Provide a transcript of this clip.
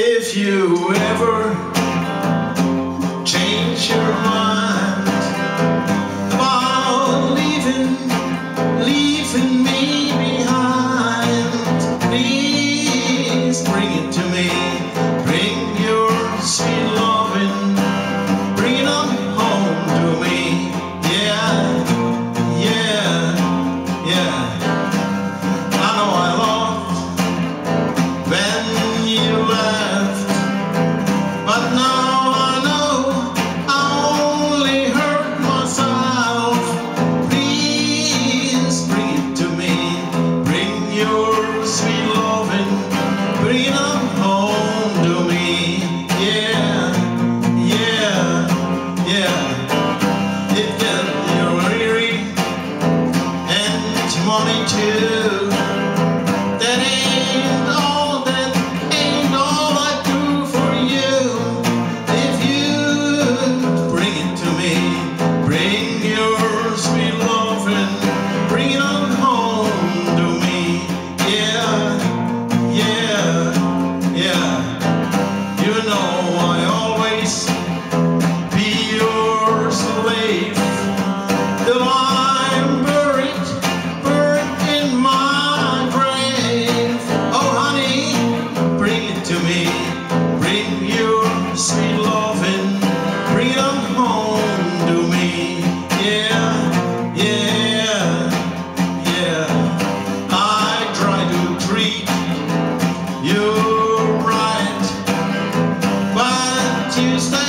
If you ever Morning too. That ain't all. you stay.